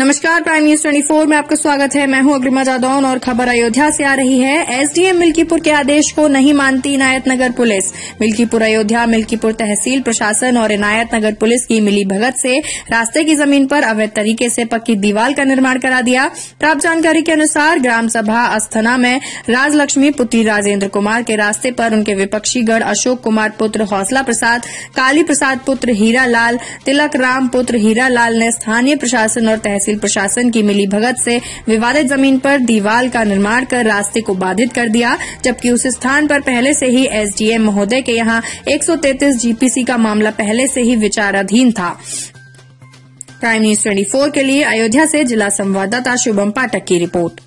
नमस्कार prime news 24 में आपका स्वागत है। मैं हूँ अग्रिमा जादौन और खबर अयोध्या से आ रही है। एसडीएम मिल्कीपुर के आदेश को नहीं मानती इनायत नगर पुलिस। मिल्कीपुर अयोध्या, मिल्कीपुर तहसील प्रशासन और इनायत नगर पुलिस की मिली भगत से रास्ते की ज़मीन पर अवैध तरीके से पक्की दीवार का निर्माण करा दिया। प्राप्त जानकारी के अनुसार ग्राम सभा अस्थना में राजलक्ष्मी पुत्री राजेंद्र कुमार के रास्ते पर उनके विपक्षी गढ़ अशोक कुमार पुत्र हौसला प्रसाद, काली प्रसाद पुत्र हीरा लाल तिलक राम पुत्र हीरा लाल ने स्थानीय प्रशासन और तहसील तहसील प्रशासन की मिली भगत से विवादित ज़मीन पर दीवाल का निर्माण कर रास्ते को बाधित कर दिया, जबकि उस स्थान पर पहले से ही एसडीएम महोदय के यहाँ 133 जीपीसी का मामला पहले से ही विचाराधीन था। प्राइम न्यूज़ 24 के लिए अयोध्या से जिला संवाददाता शुभम पाठक की रिपोर्ट।